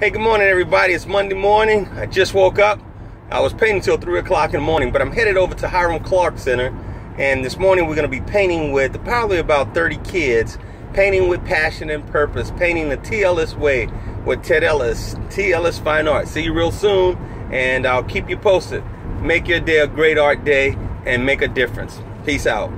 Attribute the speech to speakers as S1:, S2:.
S1: Hey, good morning, everybody. It's Monday morning. I just woke up. I was painting till 3 o'clock in the morning, but I'm headed over to Hiram Clark Center. And this morning we're going to be painting with probably about 30 kids, painting with passion and purpose, painting the T. Ellis way with Ted Ellis, T. Ellis Fine Art. See you real soon, and I'll keep you posted. Make your day a great art day and make a difference. Peace out.